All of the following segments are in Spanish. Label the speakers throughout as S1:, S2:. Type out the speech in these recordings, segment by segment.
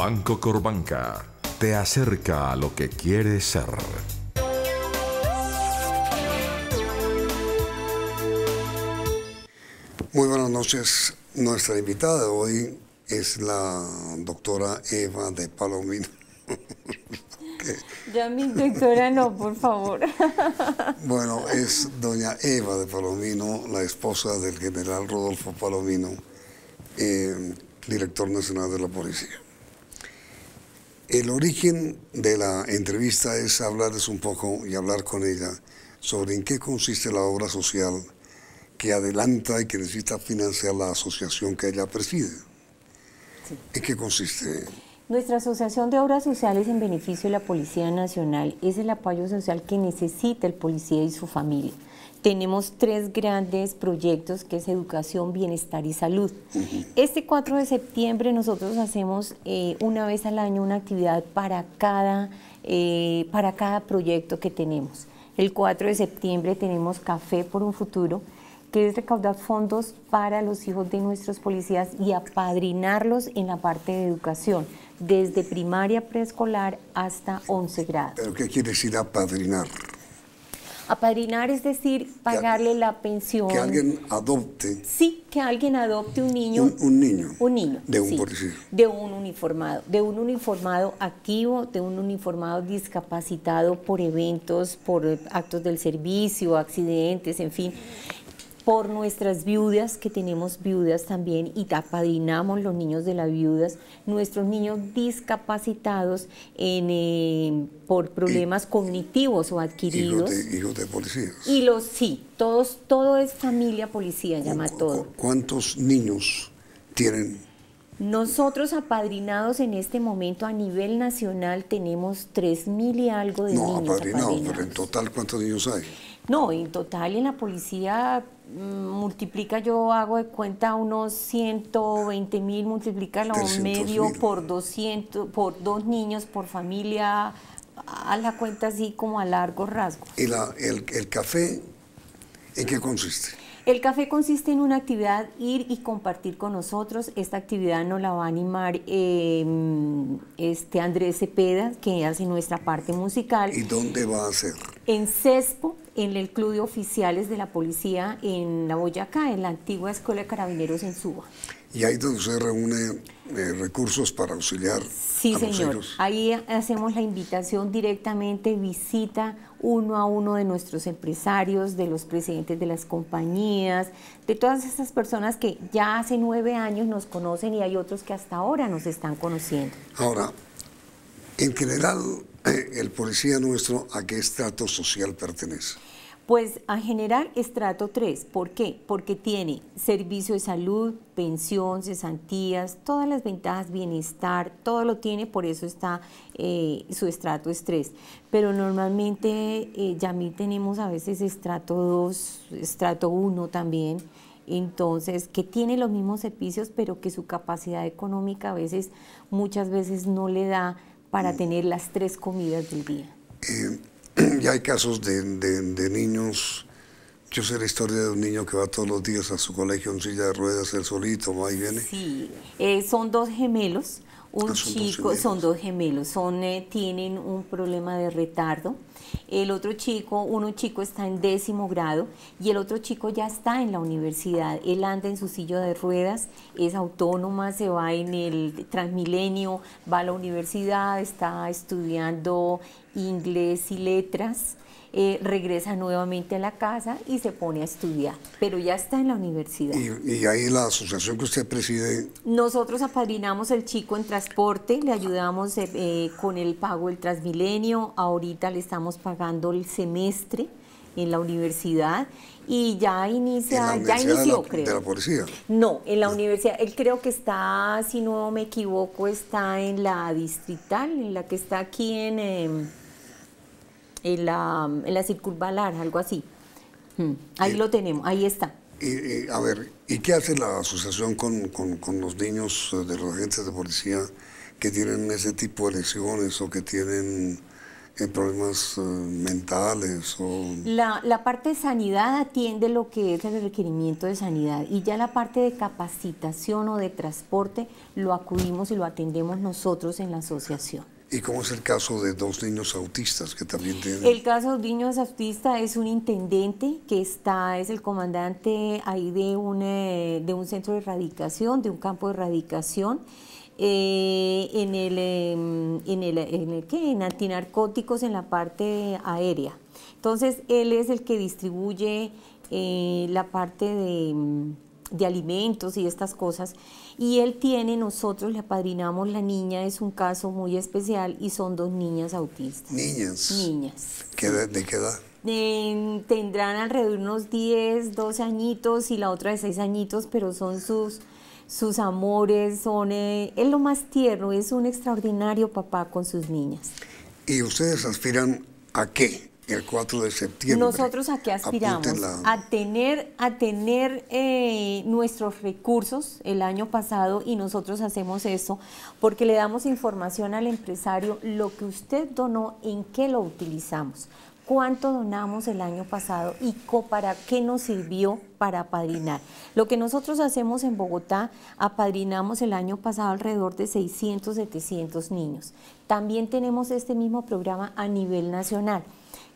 S1: Banco Corbanca te acerca a lo que quieres ser.
S2: Muy buenas noches. Nuestra invitada de hoy es la doctora Eva de Palomino.
S3: Ya mi doctora no, por favor.
S2: Bueno, es doña Eva de Palomino, la esposa del general Rodolfo Palomino, eh, director nacional de la policía. El origen de la entrevista es hablarles un poco y hablar con ella sobre en qué consiste la obra social que adelanta y que necesita financiar la asociación que ella preside. ¿En qué consiste?
S3: Nuestra Asociación de Obras Sociales en Beneficio de la Policía Nacional es el apoyo social que necesita el policía y su familia. Tenemos tres grandes proyectos que es educación, bienestar y salud. Este 4 de septiembre nosotros hacemos eh, una vez al año una actividad para cada, eh, para cada proyecto que tenemos. El 4 de septiembre tenemos Café por un Futuro, que es recaudar fondos para los hijos de nuestros policías y apadrinarlos en la parte de educación, desde primaria preescolar hasta 11 grados.
S2: ¿Pero qué quiere decir apadrinar?
S3: Apadrinar es decir, pagarle la pensión.
S2: Que alguien adopte.
S3: Sí, que alguien adopte un niño.
S2: Un, niño.
S3: Un niño.
S2: De un
S3: sí,
S2: policía.
S3: De un uniformado. De un uniformado activo, de un uniformado discapacitado por eventos, por actos del servicio, accidentes, en fin por nuestras viudas, que tenemos viudas también y apadrinamos los niños de las viudas, nuestros niños discapacitados en, eh, por problemas cognitivos o adquiridos.
S2: Hijos de, policías.
S3: Y los, sí, todos, todo es familia policía, llama todo.
S2: ¿Cuántos niños tienen?
S3: Nosotros apadrinados en este momento a nivel nacional tenemos tres mil y algo de niños apadrinados.
S2: pero en total ¿cuántos niños hay?
S3: No, en total en la policía mm, multiplica, yo hago de cuenta unos 120 mil, multiplica lo medio por 200, por dos niños por familia, a la cuenta así como a largo rasgo.
S2: ¿Y la, el, el café en qué consiste?
S3: El café consiste en una actividad, ir y compartir con nosotros. Esta actividad nos la va a animar em, este Andrés Cepeda, que hace nuestra parte musical.
S2: ¿Y dónde va a ser?
S3: En CESPO, en el Club de Oficiales de la Policía en La Boyacá, en la antigua Escuela de Carabineros en Suba.
S2: ¿Y ahí donde se reúne eh, recursos para auxiliar
S3: sí, señor. Ahí hacemos la invitación directamente, visita uno a uno de nuestros empresarios, de los presidentes de las compañías, de todas esas personas que ya hace nueve años nos conocen y hay otros que hasta ahora nos están conociendo.
S2: Ahora, en general, el policía nuestro, ¿a qué estrato social pertenece?
S3: Pues a general estrato 3. ¿Por qué? Porque tiene servicio de salud, pensión, cesantías, todas las ventajas, bienestar, todo lo tiene, por eso está eh, su estrato es 3. Pero normalmente eh, ya mí tenemos a veces estrato 2, estrato 1 también. Entonces, que tiene los mismos servicios, pero que su capacidad económica a veces, muchas veces no le da para mm. tener las tres comidas del día.
S2: Eh, ya hay casos de, niños. Yo sé la historia de un niño que va todos los días a su colegio en silla de ruedas, él solito, va y viene.
S3: Sí, eh, son dos gemelos. Un chico, son dos gemelos, son, eh, tienen un problema de retardo. El otro chico, uno chico está en décimo grado y el otro chico ya está en la universidad. Él anda en su silla de ruedas, es autónoma, se va en el Transmilenio, va a la universidad, está estudiando inglés y letras. Eh, regresa nuevamente a la casa y se pone a estudiar, pero ya está en la universidad.
S2: ¿Y, ahí la asociación que usted preside?
S3: Nosotros apadrinamos el chico en transporte, le ayudamos eh, eh, con el pago del Transmilenio, ahorita le estamos pagando el semestre en la universidad y ya inicia, ya inició, creo.
S2: ¿De la policía?
S3: No, en la universidad, él creo que está, si no me equivoco, está en la distrital, en la que está aquí en... Em, en la, en la circunvalar, algo así. Hmm. Ahí lo tenemos, ahí está.
S2: Y, a ver, ¿y qué hace la asociación con, con, los niños de los agentes de policía que tienen ese tipo de lesiones o que tienen en problemas eh, mentales o...
S3: La, la, parte de sanidad atiende lo que es el requerimiento de sanidad y ya la parte de capacitación o de transporte lo acudimos y lo atendemos nosotros en la asociación.
S2: ¿Y cómo es el caso de dos niños autistas que también tienen?
S3: El caso de niños autistas es un intendente que está, es el comandante ahí de un, eh, de un centro de erradicación, de un campo de erradicación eh, en, el, em, en, el, en, el, ¿qué? en antinarcóticos en la parte aérea. Entonces, él es el que distribuye eh, la parte de, em, de, alimentos y estas cosas. Y él tiene, nosotros le apadrinamos la niña, es un caso muy especial y son dos niñas autistas.
S2: Niñas.
S3: Niñas.
S2: ¿De qué edad?
S3: tendrán alrededor de unos 10, 12 añitos y la otra de 6 añitos, pero son sus sus amores, son, eh, es lo más tierno, es un extraordinario papá con sus niñas.
S2: ¿Y ustedes aspiran a qué el 4 de septiembre?
S3: Nosotros a qué aspiramos? A tener, a tener eh, nuestros recursos el año pasado y nosotros hacemos eso porque le damos información al empresario lo que usted donó, en qué lo utilizamos cuánto donamos el año pasado y para qué nos sirvió para apadrinar. Lo que nosotros hacemos en Bogotá, apadrinamos el año pasado alrededor de 600, 700 niños. También tenemos este mismo programa a nivel nacional.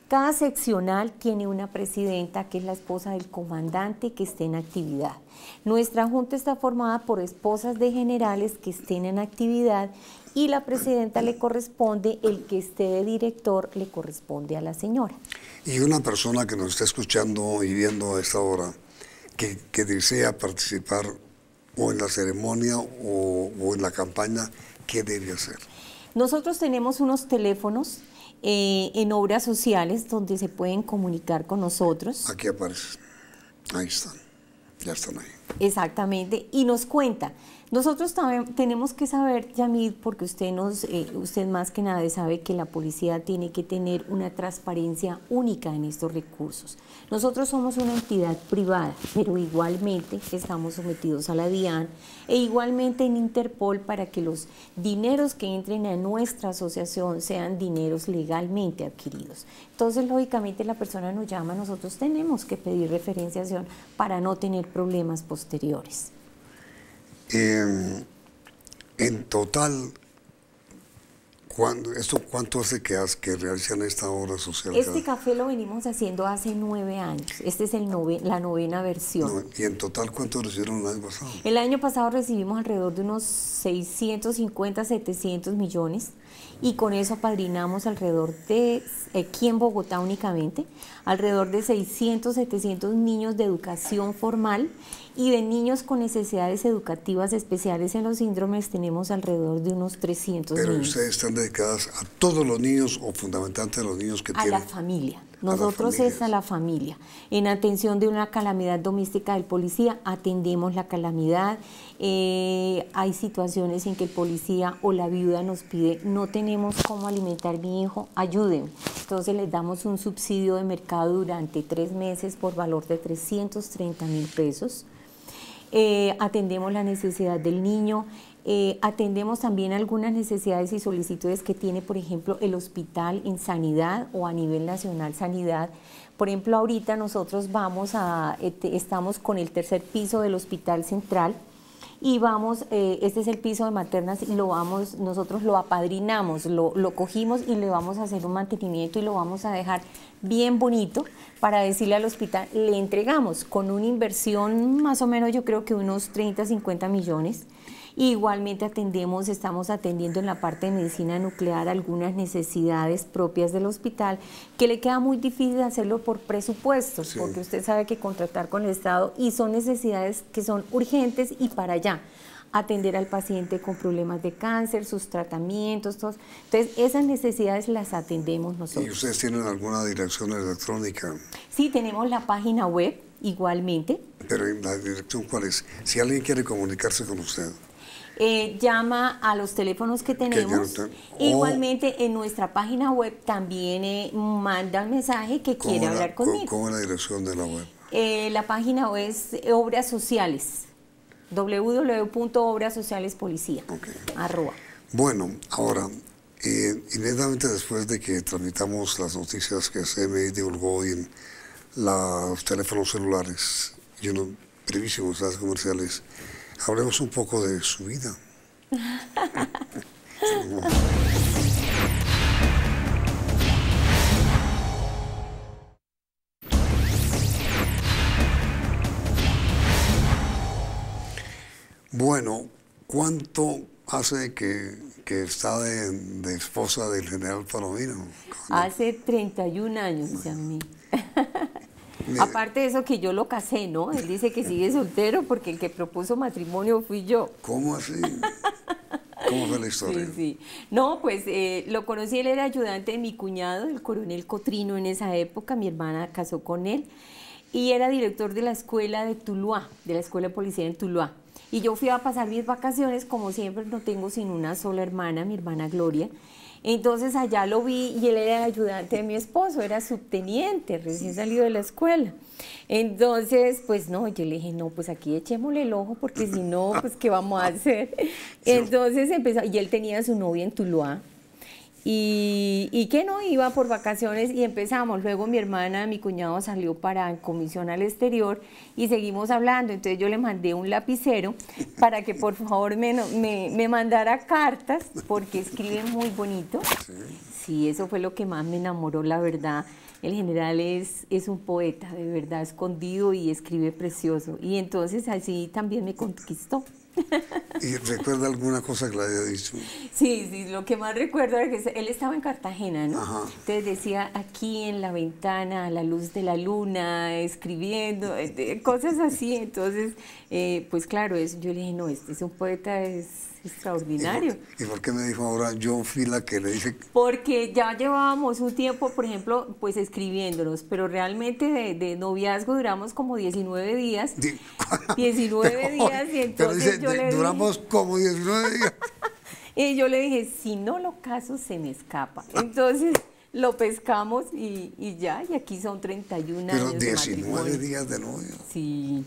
S3: Cada seccional tiene una presidenta que es la esposa del comandante que esté en actividad. Nuestra junta está formada por esposas de generales que estén en actividad y la presidenta le corresponde, el que esté de director le corresponde a la señora.
S2: Y una persona que nos está escuchando y viendo a esta hora, que, desea participar o en la ceremonia o, en la campaña, ¿qué debe hacer?
S3: Nosotros tenemos unos teléfonos eh, en obras sociales donde se pueden comunicar con nosotros.
S2: Aquí aparece. Ahí están. Ya están ahí.
S3: Exactamente. Y nos cuenta nosotros también tenemos que saber, Yamid, porque usted, nos, eh, usted más que nada sabe que la policía tiene que tener una transparencia única en estos recursos. Nosotros somos una entidad privada, pero igualmente estamos sometidos a la DIAN e igualmente en Interpol para que los dineros que entren a nuestra asociación sean dineros legalmente adquiridos. Entonces, lógicamente, la persona nos llama, nosotros tenemos que pedir referenciación para no tener problemas posteriores.
S2: Em, en total, ¿esto cuánto hace que, que realizan esta obra social?
S3: Este café lo venimos haciendo hace nueve años. Este es el la novena versión.
S2: ¿Y en total cuánto recibieron el año pasado?
S3: El año pasado recibimos alrededor de unos 650, 700 millones y con eso apadrinamos alrededor de, aquí en Bogotá únicamente, alrededor de 600, 700 niños de educación formal y de niños con necesidades educativas especiales en los síndromes tenemos alrededor de unos 300
S2: Pero
S3: niños.
S2: ustedes están dedicadas a todos los niños o fundamentalmente a los niños que tienen...
S3: A la familia. Nosotros es a la familia. En atención de una calamidad doméstica del policía, atendemos la calamidad. Eh, hay situaciones en que el policía o la viuda nos pide, no tenemos cómo alimentar a mi hijo, ayuden. Entonces les damos un subsidio de mercado durante tres meses por valor de 330 mil pesos. Eh, atendemos la necesidad del niño, eh, atendemos también algunas necesidades y solicitudes que tiene, por ejemplo, el hospital en sanidad o a nivel nacional sanidad. Por ejemplo, ahorita nosotros vamos a, este, estamos con el tercer piso del hospital central y vamos, eh, este es el piso de maternas y lo vamos, nosotros lo apadrinamos, lo, lo, cogimos y le vamos a hacer un mantenimiento y lo vamos a dejar bien bonito para decirle al hospital, le entregamos con una inversión más o menos yo creo que unos 30, 50 millones igualmente atendemos, estamos atendiendo en la parte de medicina nuclear algunas necesidades propias del hospital que le queda muy difícil hacerlo por presupuestos, porque usted sabe que contratar con el Estado y son necesidades que son urgentes y para allá atender al paciente con problemas de cáncer, sus tratamientos, todos. Entonces, esas necesidades las atendemos nosotros.
S2: ¿Y ustedes tienen alguna dirección electrónica?
S3: Sí, tenemos la página web igualmente.
S2: Pero la dirección cuál es? Si alguien quiere comunicarse con usted.
S3: Eh, llama a los teléfonos que tenemos. Igualmente en nuestra página web también eh, manda un mensaje que quiere hablar conmigo.
S2: ¿Cómo es la dirección de la web?
S3: Eh, la página web es Obras Sociales, www.obrasocialespolicía.
S2: Okay.
S3: Arroba.
S2: Bueno, ahora, inmediatamente después de que tramitamos las noticias que CMI divulgó en los teléfonos celulares y unos brevísimos las comerciales, hablemos un poco de su vida. Bueno, ¿cuánto hace que, está de, esposa del general Palomino?
S3: Hace 31 años, a mí. Aparte de eso que yo lo casé, ¿no? Él dice que sigue soltero porque el que propuso matrimonio fui yo.
S2: ¿Cómo así? ¿Cómo fue la historia?
S3: Sí, sí. No, pues eh, lo conocí, él era ayudante de mi cuñado, el coronel Cotrino en esa época, mi hermana casó con él, y era director de la escuela de Tuluá, de la escuela de policía en Tuluá. Y yo fui a pasar mis vacaciones, como siempre no tengo sin una sola hermana, mi hermana Gloria. Entonces allá lo vi y él era el ayudante de mi esposo, era subteniente, recién salido de la escuela. Entonces, pues no, yo le dije, no, pues aquí echémosle el ojo porque si no, pues ¿qué vamos a hacer? Entonces empezó, y él tenía a su novia en Tuluá, y, que no iba por vacaciones y empezamos. Luego mi hermana, mi cuñado salió para comisión al exterior y seguimos hablando. Entonces yo le mandé un lapicero para que por favor me, me, mandara cartas porque escribe muy bonito. Sí. eso fue lo que más me enamoró, la verdad. El general es, es un poeta, de verdad, escondido y escribe precioso. Y entonces así también me conquistó.
S2: ¿Y recuerda alguna cosa que le haya dicho?
S3: Sí, sí, lo que más recuerdo era que él estaba en Cartagena, ¿no? Entonces decía aquí en la ventana, a la luz de la luna, escribiendo, eh, cosas así. Entonces, eh, pues claro, yo le dije, no, este es un poeta, es extraordinario.
S2: ¿Y por, qué me dijo ahora John Fila que le dice?
S3: Porque ya llevábamos un tiempo, por ejemplo, pues escribiéndonos, pero realmente de, noviazgo duramos como 19 días. 19 días y entonces
S2: yo le duramos como 19 días.
S3: y yo le dije, si no lo caso se me escapa. Entonces lo pescamos y, ya, y aquí son 31
S2: pero
S3: años.
S2: Pero 19 días de novio.
S3: Sí.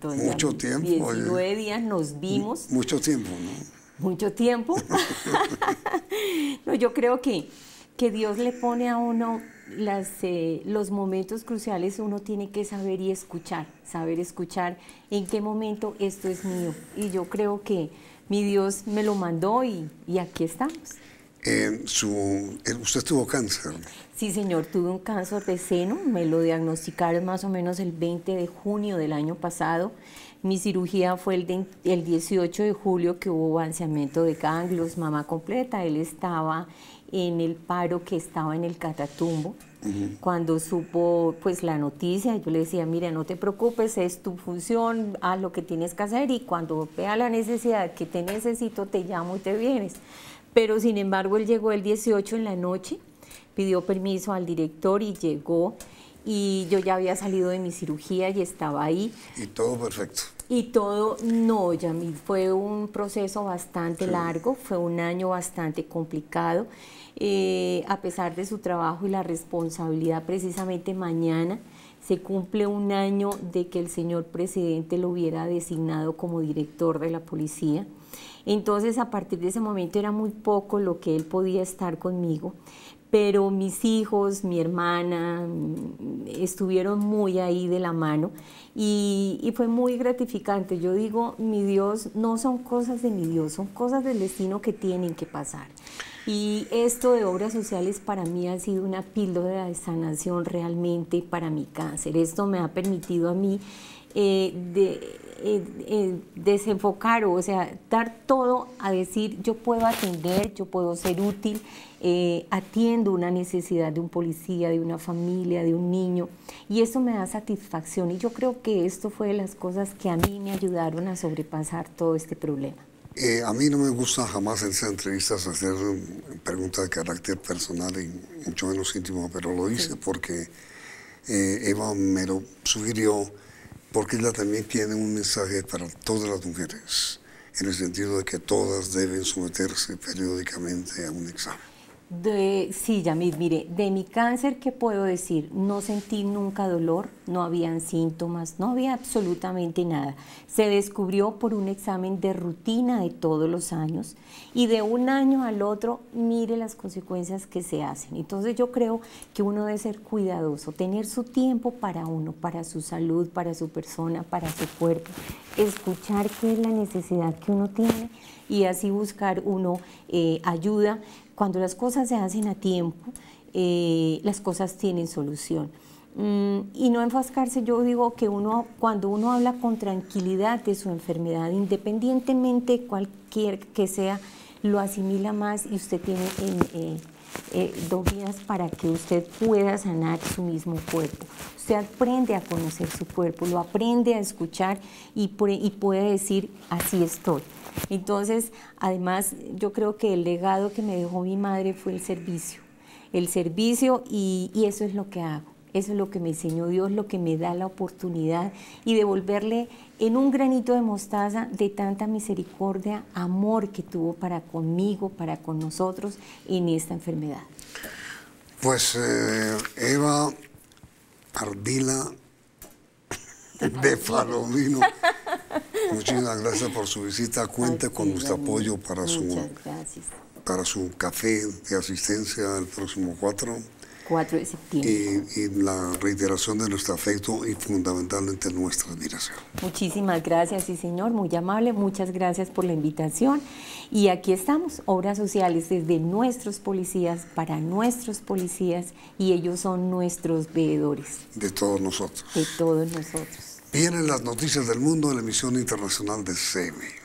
S2: Mucho tiempo.
S3: 19 días nos vimos.
S2: Mucho tiempo, ¿no?
S3: Mucho tiempo. no, yo creo que, que Dios le pone a uno las, eh, los momentos cruciales, uno tiene que saber y escuchar, saber escuchar en qué momento esto es mío. Y yo creo que mi Dios me lo mandó y, y aquí estamos.
S2: Eh, su, ¿Usted tuvo cáncer?
S3: Sí, señor, tuve un cáncer de seno, me lo diagnosticaron más o menos el 20 de junio del año pasado. Mi cirugía fue el, el 18 de julio que hubo balanceamiento de ganglios, mamá completa. Él estaba en el paro que estaba en el Catatumbo. Cuando supo pues la noticia, yo le decía, mira, no te preocupes, es tu función, haz lo que tienes que hacer y cuando vea la necesidad que te necesito, te llamo y te vienes. Pero sin embargo, él llegó el 18 en la noche, pidió permiso al director y llegó y yo ya había salido de mi cirugía y estaba ahí.
S2: Y todo perfecto.
S3: Y todo, no, Yamil, fue un proceso bastante largo, fue un año bastante complicado. Eh, a pesar de su trabajo y la responsabilidad, precisamente mañana se cumple un año de que el señor presidente lo hubiera designado como director de la policía. Entonces, a partir de ese momento era muy poco lo que él podía estar conmigo, pero mis hijos, mi hermana, mm, estuvieron muy ahí de la mano y, y, fue muy gratificante. Yo digo, mi Dios, no son cosas de mi Dios, son cosas del destino que tienen que pasar. Y esto de obras sociales para mí ha sido una píldora de sanación realmente para mi cáncer. Esto me ha permitido a mí eh, de, eh, eh, desenfocar, o sea, dar todo a decir, yo puedo atender, yo puedo ser útil, atiendo una necesidad de un policía, de una familia, de un niño, y eso me da satisfacción. Y yo creo que esto fue de las cosas que a mí me ayudaron a sobrepasar todo este problema.
S2: A mí no me gusta jamás en esas entrevistas hacer preguntas de carácter personal y mucho menos íntimo, pero lo hice porque Eva me lo sugirió porque ella también tiene un mensaje para todas las mujeres, en el sentido de que todas deben someterse periódicamente a un examen.
S3: De, sí, Yamid, mire, de mi cáncer, ¿qué puedo decir? No sentí nunca dolor, no habían síntomas, no había absolutamente nada. Se descubrió por un examen de rutina de todos los años y de un año al otro mire las consecuencias que se hacen. Entonces yo creo que uno debe ser cuidadoso, tener su tiempo para uno, para su salud, para su persona, para su cuerpo, escuchar qué es la necesidad que uno tiene y así buscar uno eh, ayuda. Cuando las cosas se hacen a tiempo, eh, las cosas tienen solución. Mm, y no enfascarse, yo digo que uno, cuando uno habla con tranquilidad de su enfermedad, independientemente cualquier que sea, lo asimila más y usted tiene eh, eh, dos días para que usted pueda sanar su mismo cuerpo. Usted aprende a conocer su cuerpo, lo aprende a escuchar y, y puede decir, así estoy. Entonces, además, yo creo que el legado que me dejó mi madre fue el servicio. El servicio y eso es lo que hago eso es lo que me enseñó Dios, lo que me da la oportunidad y devolverle en un granito de mostaza de tanta misericordia, amor que tuvo para conmigo, para con nosotros en esta enfermedad.
S2: Pues eh, Eva Ardila de Palomino, muchísimas gracias por su visita. Cuente con nuestro apoyo para su, para su café de asistencia el próximo 4
S3: 4 de septiembre.
S2: Y, la reiteración de nuestro afecto y fundamentalmente nuestra admiración.
S3: Muchísimas gracias, sí señor, muy amable, muchas gracias por la invitación. Y aquí estamos, obras sociales desde nuestros policías, para nuestros policías, y ellos son nuestros veedores.
S2: De todos nosotros.
S3: De todos nosotros.
S2: Vienen las noticias del mundo en la emisión internacional de CM.